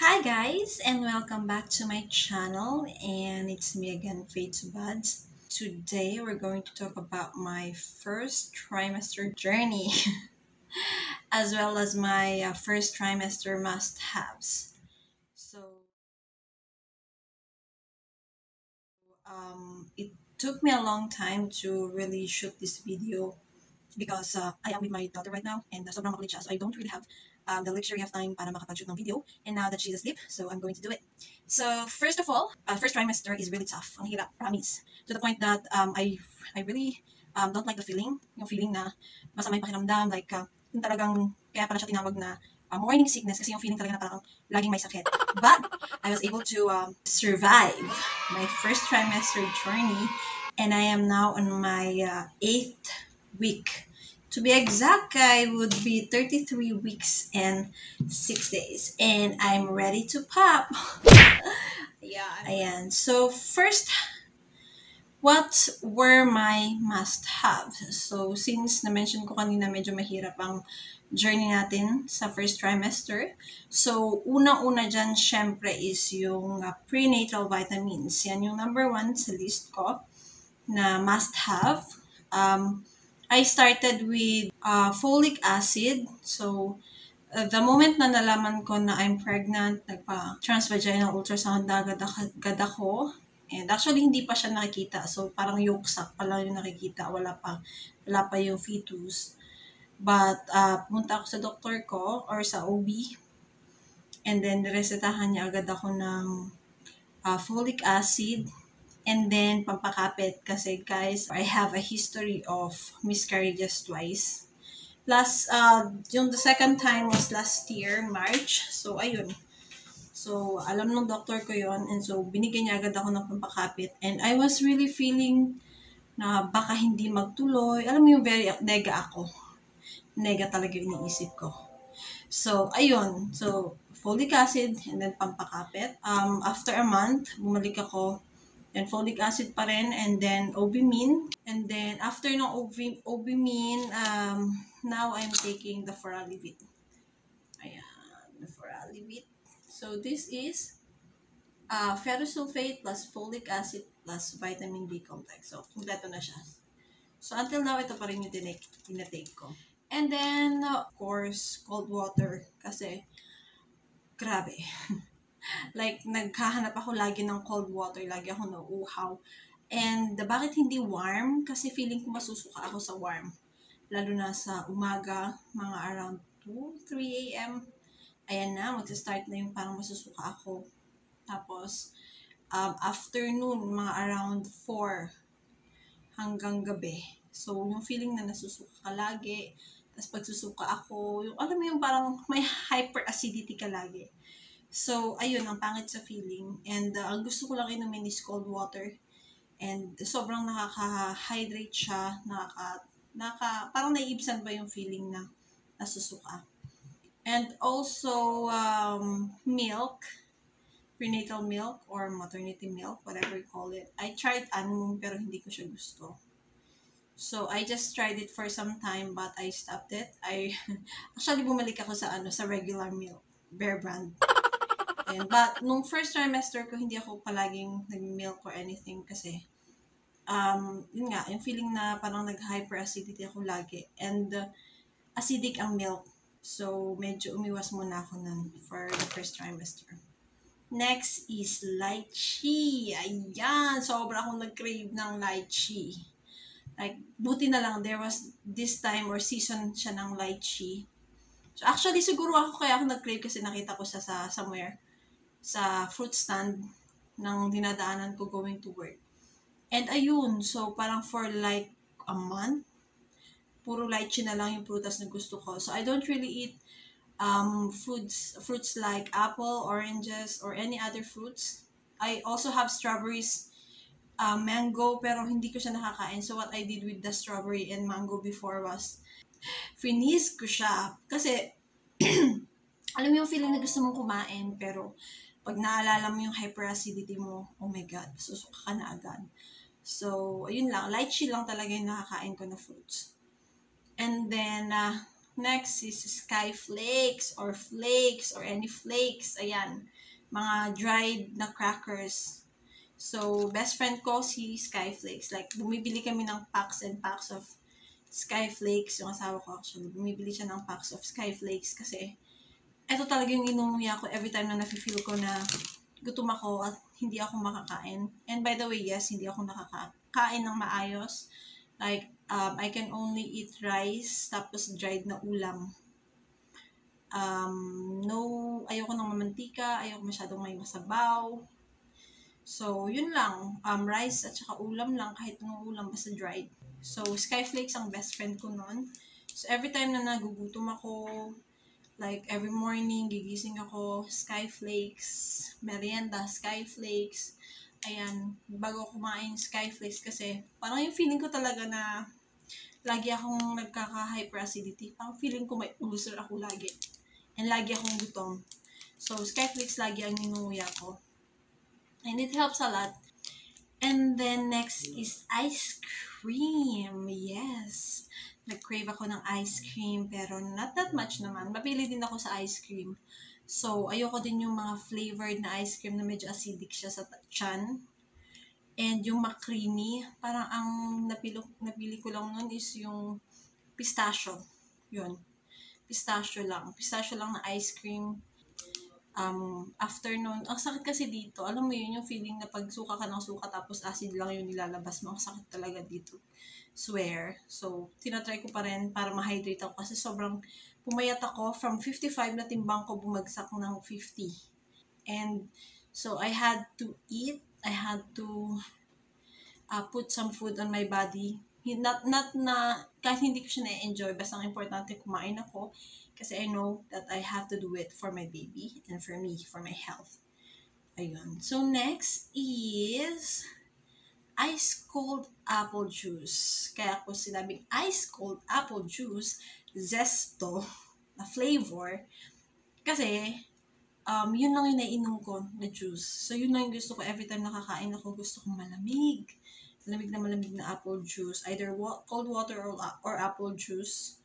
Hi guys and welcome back to my channel and it's me again Faith Buds. Today we're going to talk about my first trimester journey as well as my uh, first trimester must-haves. So um, it took me a long time to really shoot this video because uh, I am with my daughter right now and uh, sobrang makulit siya so I don't really have um, the luxury of time para makapag-shoot ng video and now that she's asleep so I'm going to do it. So first of all, uh, first trimester is really tough. Ang hirap, promise. To the point that um, I I really um, don't like the feeling, yung feeling na masama yung pakiramdam, like uh, yung talagang, kaya pala siya tinawag na uh, morning sickness kasi yung feeling talaga na parang laging may sakit. But I was able to um, survive my first trimester journey and I am now on my uh, eighth week. To be exact, I would be 33 weeks and 6 days. And I'm ready to pop. Yeah. Ayan. So, first, what were my must-have? So, since na-mention ko kanina medyo mahirap ang journey natin sa first trimester. So, unang-una dyan, syempre, is yung uh, prenatal vitamins. Yan yung number one sa list ko na must-have. Um, I started with uh, folic acid. So, uh, the moment na nalaman ko na I'm pregnant, nagpa-transvaginal ultrasound agad ako. And actually, hindi pa siya nakikita. So, parang yolk sac pa lang yung nakikita. Wala pa, wala pa yung fetus. But, uh, pumunta ako sa doktor ko or sa OB. And then, resetahan niya agad ako ng uh, folic acid and then pampakapit kasi guys, I have a history of miscarriages twice. Plus, uh, yung the second time was last year, March. So, ayun. So, alam ng doctor ko yon And so, binigyan niya agad ako ng pampakapit. And I was really feeling na baka hindi magtuloy. Alam mo yung very nega ako. Nega talaga yung iniisip ko. So, ayun. So, folic acid and then pampakapit. Um, after a month, bumalik ako and folic acid pa rin, and then Obimin. And then, after ng Obi, Obimin, um, now I'm taking the Foralivit. Ayan, the Foralivit. So, this is uh, ferrosulfate plus folic acid plus vitamin B complex. So, kompleto na siya. So, until now, ito pa rin yung tinake, tinatake ko. And then, of course, cold water. Kasi, grabe. like, naghahanap ako lagi ng cold water. Lagi ako nauuhaw. And bakit hindi warm? Kasi feeling ko masusuka ako sa warm. Lalo na sa umaga, mga around 2, 3 a.m. Ayan na, magsa-start na yung parang masusuka ako. Tapos, um, afternoon, mga around 4 hanggang gabi. So, yung feeling na nasusuka ka lagi, tapos pagsusuka ako, yung alam mo yung parang may hyperacidity ka lagi. So, ayun, ang pangit sa feeling. And uh, gusto ko lang inumin is cold water. And sobrang nakaka-hydrate siya, nakaka, nakaka, parang naiibsan ba yung feeling na nasusuka. And also, um, milk, prenatal milk or maternity milk, whatever you call it. I tried Anmum pero hindi ko siya gusto. So, I just tried it for some time but I stopped it. I, actually, bumalik ako sa ano, sa regular milk, Bear Brand. And, but, nung first trimester ko, hindi ako palaging nag-milk or anything kasi, um, yun nga, yung feeling na parang nag-hyperacidity ako lagi. And, uh, acidic ang milk. So, medyo umiwas muna ako nun for the first trimester. Next is lychee. Ayan, sobra akong nag-crave ng lychee. Like, buti na lang, there was this time or season siya ng lychee. So, actually, siguro ako kaya ako nag-crave kasi nakita ko siya sa somewhere sa fruit stand ng dinadaanan ko going to work. And ayun, so parang for like a month, puro lychee na lang yung prutas na gusto ko. So I don't really eat um, fruits, fruits like apple, oranges, or any other fruits. I also have strawberries, uh, mango, pero hindi ko siya nakakain. So what I did with the strawberry and mango before was, finis ko siya. Kasi, alam mo yung feeling na gusto mong kumain, pero pag naalala mo yung hyperacidity mo, oh my God, susuka ka na agad. So, ayun lang. Lychee lang talaga yung nakakain ko na fruits. And then, uh, Next is sky flakes or flakes or any flakes. Ayan, mga dried na crackers. So, best friend ko si Sky Flakes. Like, bumibili kami ng packs and packs of Sky Flakes. Yung asawa ko actually, bumibili siya ng packs of Sky Flakes kasi ito talaga yung inumuya ko every time na nafe-feel ko na gutom ako at hindi ako makakain. And by the way, yes, hindi ako nakakain ng maayos. Like, um, I can only eat rice tapos dried na ulam. Um, no, ayoko ng mamantika, ayoko masyadong may masabaw. So, yun lang. Um, rice at saka ulam lang, kahit anong ulam, basta dried. So, Skyflakes ang best friend ko noon. So, every time na nagugutom ako, like every morning, gigising ako, Skyflakes, merienda, Skyflakes. Ayan, bago kumain Skyflakes kasi parang yung feeling ko talaga na lagi akong nagkaka-hyperacidity. Parang feeling ko may ulcer ako lagi. And lagi akong gutom. So, Skyflakes lagi ang inuuya ko. And it helps a lot. And then next is ice cream. Yes. Nag-crave ako ng ice cream pero not that much naman. Mapili din ako sa ice cream. So, ayoko din yung mga flavored na ice cream na medyo acidic siya sa chan. And yung makrimi, parang ang napili, napili ko lang nun is yung pistachio. Yun. Pistachio lang. Pistachio lang na ice cream um, afternoon, ang sakit kasi dito, alam mo yun, yung feeling na pag suka ka ng suka tapos acid lang yung nilalabas mo, ang sakit talaga dito. Swear. So, tinatry ko pa rin para ma-hydrate ako kasi sobrang pumayat ako. From 55 na timbang ko, bumagsak ng 50. And, so I had to eat, I had to uh, put some food on my body. Not, not na, kahit hindi ko siya na-enjoy, basta ang importante kumain ako kasi I know that I have to do it for my baby and for me, for my health. Ayun. So, next is ice cold apple juice. Kaya ako sinabing ice cold apple juice, zesto, na flavor. Kasi, um, yun lang yung nainom ko na juice. So, yun lang yung gusto ko every time nakakain ako. Gusto kong malamig. Malamig na malamig na apple juice. Either wa- cold water or, or apple juice.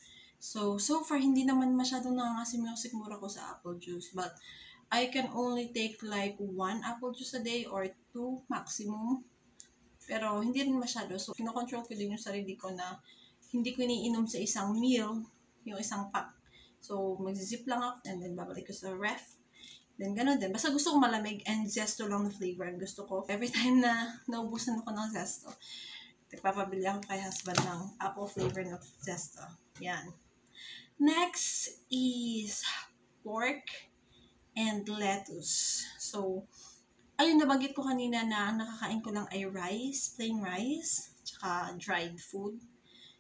So, so far, hindi naman masyadong nangangasim yung sikmura ko sa apple juice. But, I can only take like one apple juice a day or two maximum. Pero, hindi rin masyado. So, kinokontrol ko din yung sarili ko na hindi ko iniinom sa isang meal, yung isang pack. So, mag-zip lang ako and then babalik ko sa ref. Then, ganun din. Basta gusto ko malamig and zesto lang na flavor. Gusto ko, every time na naubusan ako ng zesto, nagpapabili ako kay husband ng apple flavor na zesto. Yan. Next is pork and lettuce. So, ayun, nabanggit ko kanina na ang nakakain ko lang ay rice, plain rice, tsaka dried food.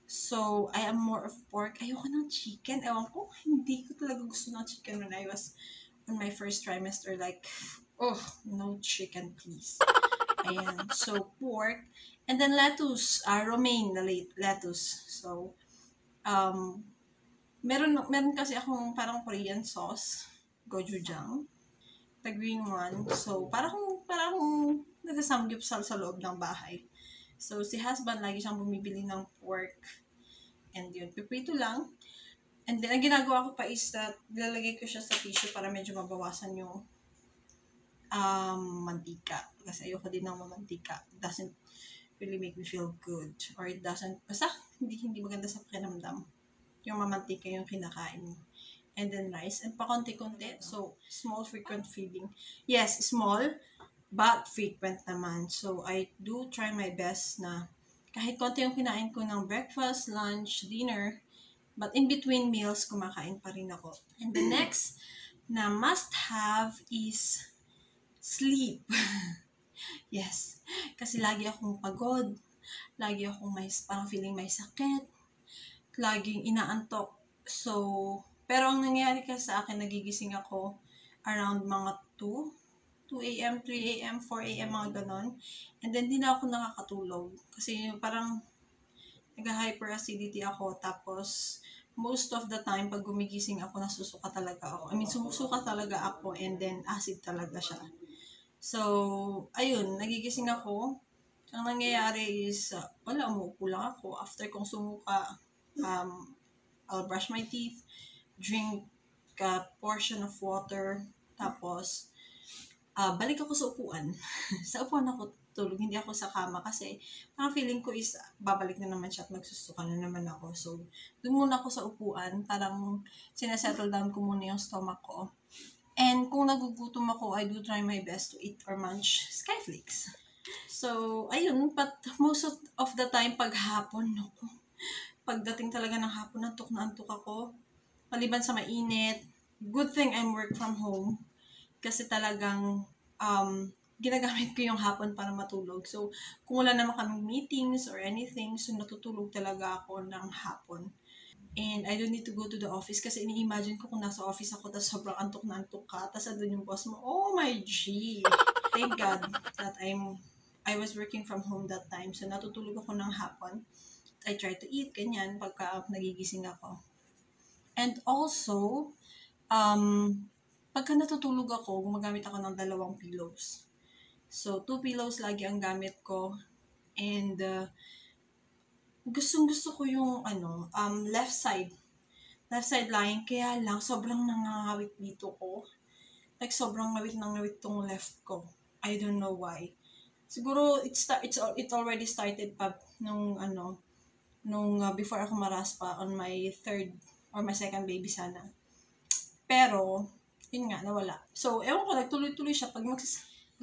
So, I am more of pork. Ayoko ng chicken. Ewan ko, hindi ko talaga gusto ng chicken when I was on my first trimester. Like, oh, no chicken, please. Ayan. So, pork. And then lettuce, uh, romaine na lettuce. So, um, meron, meron kasi akong parang Korean sauce, gochujang, the green one. So, parang, parang nagasamgyupsal sa loob ng bahay. So, si husband lagi siyang bumibili ng pork. And yun, piprito lang. And then, ang ginagawa ko pa is that, nilalagay ko siya sa tissue para medyo mabawasan yung um, mantika. Kasi ayoko din ng mamantika. It doesn't really make me feel good. Or it doesn't, basta hindi, hindi maganda sa pakiramdam yung mamantika yung kinakain mo. And then rice. And pakonti-konti. So, small frequent feeding. Yes, small, but frequent naman. So, I do try my best na kahit konti yung kinain ko ng breakfast, lunch, dinner, but in between meals, kumakain pa rin ako. And the next na must have is sleep. yes. Kasi lagi akong pagod. Lagi akong may, parang feeling may sakit laging inaantok. So, pero ang nangyayari kasi sa akin, nagigising ako around mga 2, 2 a.m., 3 a.m., 4 a.m., mga ganon. And then, di na ako nakakatulog. Kasi parang nag-hyperacidity ako. Tapos, most of the time, pag gumigising ako, nasusuka talaga ako. I mean, sumusuka talaga ako and then acid talaga siya. So, ayun, nagigising ako. Ang nangyayari is, wala, umuupo lang ako. After kong sumuka, um, I'll brush my teeth, drink a portion of water, tapos uh, balik ako sa upuan. sa upuan ako tulog, hindi ako sa kama kasi parang feeling ko is babalik na naman siya at magsusuka na naman ako. So, doon muna ako sa upuan, parang sinasettle down ko muna yung stomach ko. And kung nagugutom ako, I do try my best to eat or munch skyflakes. So, ayun, but most of, the time, pag hapon, naku, pagdating talaga ng hapon, antok na antok ako. Maliban sa mainit, good thing I'm work from home. Kasi talagang, um, ginagamit ko yung hapon para matulog. So, kung wala naman kaming meetings or anything, so natutulog talaga ako ng hapon. And I don't need to go to the office kasi ini-imagine ko kung nasa office ako tapos sobrang antok na antok ka tapos andun yung boss mo, oh my G! Thank God that I'm I was working from home that time. So, natutulog ako ng hapon. I try to eat, ganyan, pagka nagigising ako. And also, um, pagka natutulog ako, gumagamit ako ng dalawang pillows. So, two pillows lagi ang gamit ko. And, uh, gustong gusto ko yung, ano, um, left side. Left side lying. Kaya lang, sobrang nangangawit dito ko. Like, sobrang ngawit ng ngawit tong left ko. I don't know why siguro it it's it already started pa nung ano nung uh, before ako maraspa on my third or my second baby sana. Pero yun nga nawala. So ewan ko nagtuloy-tuloy siya pag mag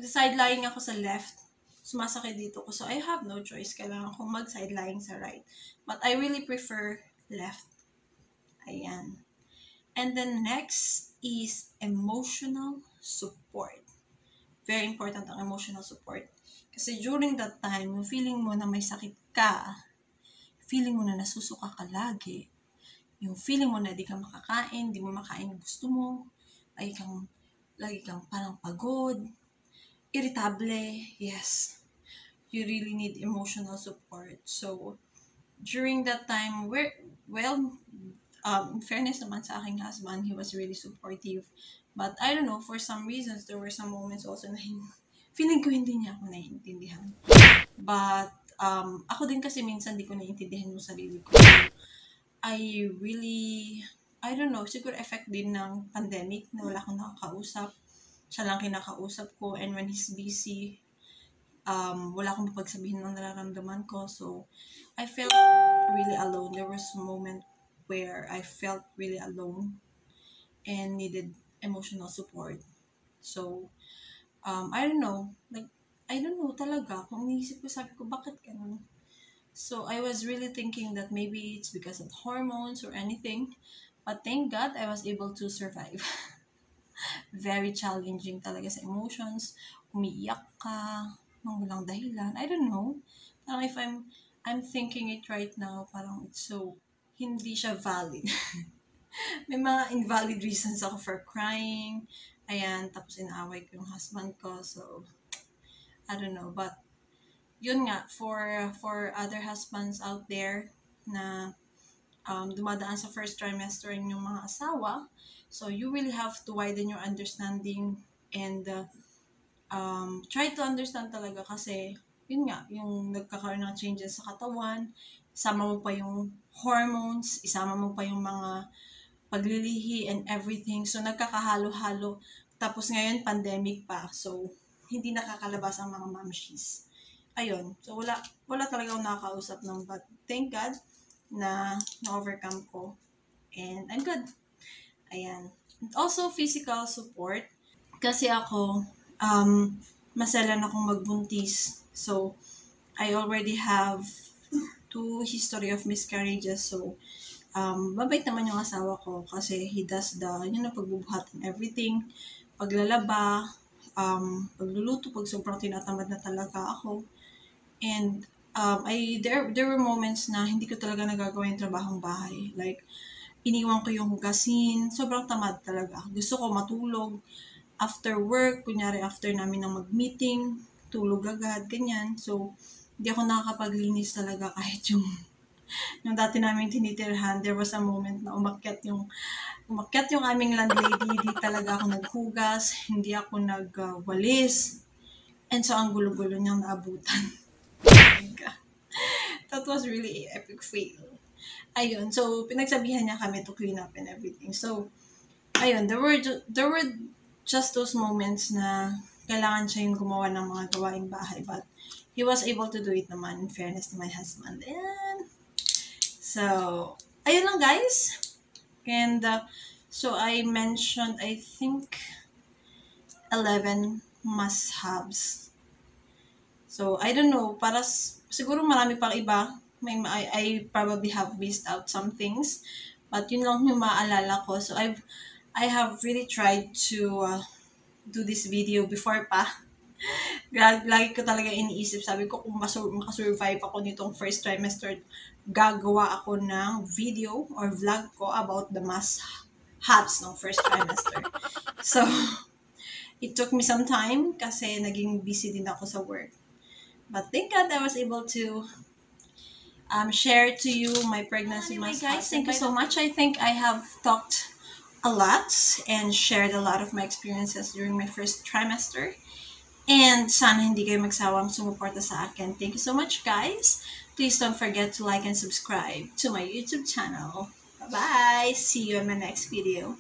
side lying ako sa left sumasakit dito ko. So I have no choice. Kailangan kong mag side lying sa right. But I really prefer left. Ayan. And then next is emotional support. Very important ang emotional support. Kasi during that time, yung feeling mo na may sakit ka, feeling mo na nasusuka ka lagi, yung feeling mo na di ka makakain, di mo makain yung gusto mo, lagi kang, lagi kang parang pagod, irritable, yes. You really need emotional support. So, during that time, we're, well, um, in fairness naman sa aking husband, he was really supportive. But I don't know, for some reasons, there were some moments also na feeling ko hindi niya ako naiintindihan. But, um, ako din kasi minsan hindi ko naiintindihan yung sarili ko. I really, I don't know, siguro effect din ng pandemic na wala akong nakakausap. Siya lang kinakausap ko and when he's busy, um, wala akong mapagsabihin ng nararamdaman ko. So, I felt really alone. There was a moment where I felt really alone and needed emotional support. So, um, I don't know, like, I don't know talaga, kung iniisip ko, sabi ko, bakit ganun? So, I was really thinking that maybe it's because of hormones or anything. But thank God, I was able to survive. Very challenging talaga sa emotions. Umiiyak ka, nang walang dahilan. I don't know. Parang if I'm, I'm thinking it right now, parang it's so, hindi siya valid. May mga invalid reasons ako for crying, Ayan, tapos inaaway ko yung husband ko. So, I don't know. But, yun nga, for, for other husbands out there na um, dumadaan sa first trimester yung mga asawa, so you really have to widen your understanding and uh, um, try to understand talaga kasi yun nga, yung nagkakaroon ng changes sa katawan, isama mo pa yung hormones, isama mo pa yung mga paglilihi and everything. So, nagkakahalo-halo. Tapos ngayon, pandemic pa. So, hindi nakakalabas ang mga mamshies. Ayun. So, wala, wala talaga akong nakakausap ng but thank God na na-overcome ko. And I'm good. Ayan. And also, physical support. Kasi ako, um, masalan akong magbuntis. So, I already have two history of miscarriages. So, um, mabait naman yung asawa ko kasi he does the, yun na pagbubuhat and everything, paglalaba, um, pagluluto, pag sobrang tinatamad na talaga ako. And um, I, there, there were moments na hindi ko talaga nagagawa yung trabahong bahay. Like, iniwan ko yung hugasin, sobrang tamad talaga. Gusto ko matulog. After work, kunyari after namin ng mag-meeting, tulog agad, ganyan. So, hindi ako nakakapaglinis talaga kahit yung yung dati namin tinitirhan, there was a moment na umakyat yung umakyat yung aming landlady, hindi talaga ako naghugas, hindi ako nagwalis. Uh, And so, ang gulo-gulo niyang naabutan. That was really epic fail. Ayun, so pinagsabihan niya kami to clean up and everything. So, ayun, there were, ju- there were just those moments na kailangan siya yung gumawa ng mga gawaing bahay. But, he was able to do it naman in fairness to my husband. And, so, ayun lang guys. And, uh, so I mentioned, I think, 11 must-haves. So, I don't know, para, siguro marami pang iba. May, I, I probably have missed out some things. But yun lang yung maalala ko. So, I've, I have really tried to uh, do this video before pa. Lagi ko talaga iniisip. Sabi ko, kung masur- makasurvive ako nitong first trimester, gagawa ako ng video or vlog ko about the must-haves ng first trimester. so, it took me some time kasi naging busy din ako sa work. But thank God I was able to um, share to you my pregnancy Anyway, must guys, Thank you so much. I think I have talked a lot and shared a lot of my experiences during my first trimester. And sana hindi kayo magsawang sumuporta sa akin. Thank you so much, guys. Please don't forget to like and subscribe to my YouTube channel. Bye-bye. See you in my next video.